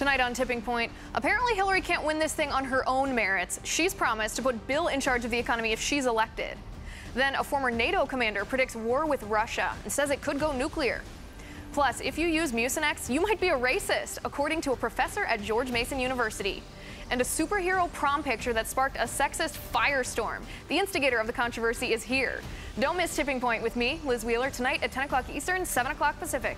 Tonight on Tipping Point, apparently Hillary can't win this thing on her own merits. She's promised to put Bill in charge of the economy if she's elected. Then a former NATO commander predicts war with Russia and says it could go nuclear. Plus, if you use Mucinex, you might be a racist, according to a professor at George Mason University. And a superhero prom picture that sparked a sexist firestorm. The instigator of the controversy is here. Don't miss Tipping Point with me, Liz Wheeler, tonight at 10 o'clock Eastern, 7 o'clock Pacific.